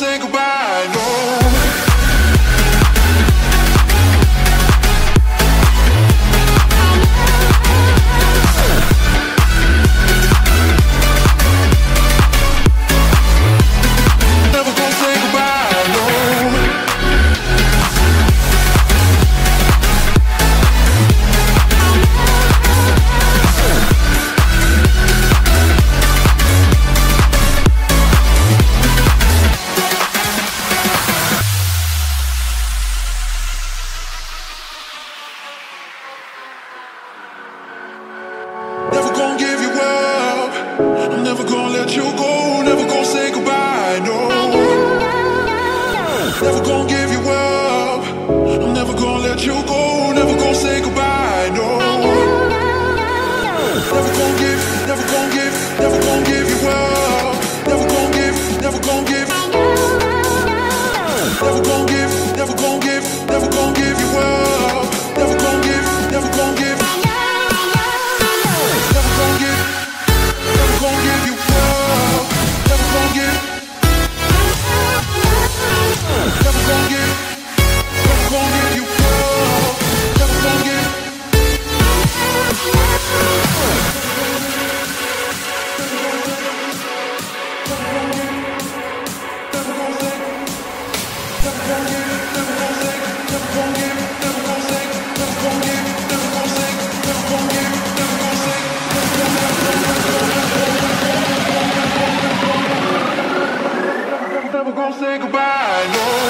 say goodbye. Never gonna give don't say goodbye, no.